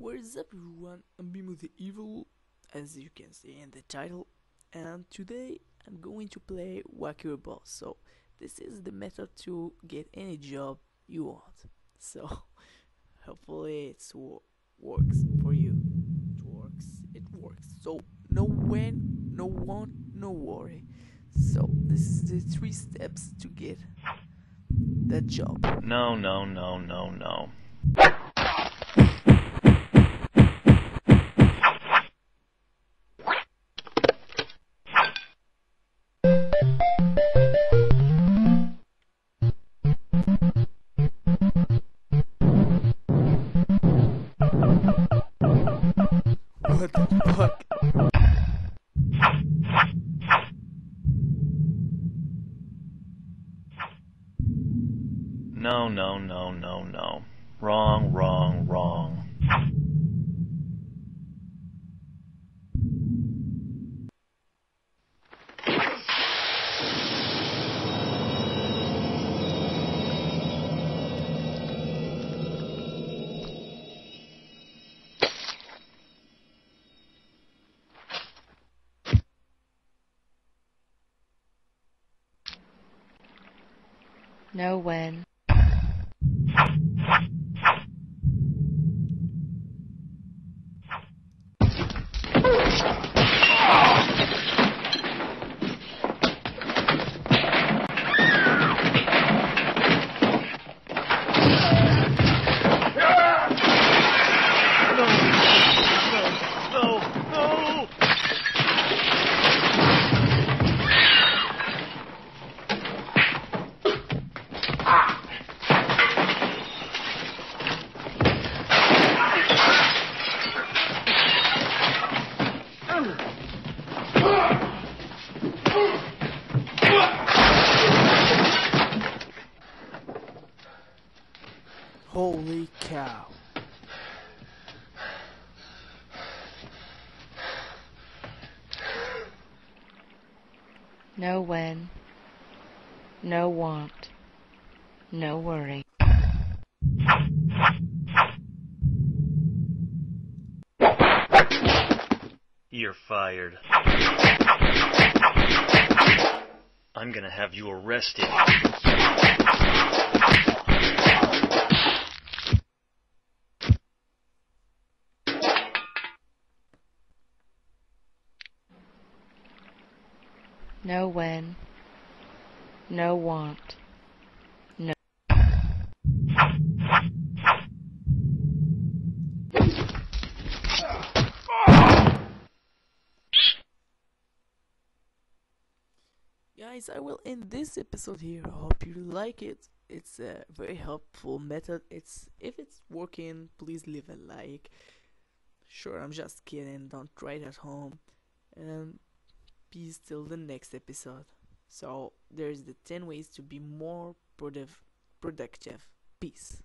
What is up everyone, I'm Mimo the Evil, as you can see in the title, and today I'm going to play Whack Your Boss. So this is the method to get any job you want. So hopefully it works for you. It works, it works. So no when, no want, no worry. So this is the three steps to get that job. No, no, no, no, no. No, no, no, no, no. Wrong, wrong, wrong. Know when. No, no! Holy cow. Know when. No want. No worry. You're fired. I'm gonna have you arrested. Know when. No want. No. Guys, I will end this episode here. Hope you like it. It's a very helpful method. It's if it's working, please leave a like. Sure, I'm just kidding. Don't try it at home. And peace till the next episode. So there's the 10 ways to be more product productive. Peace.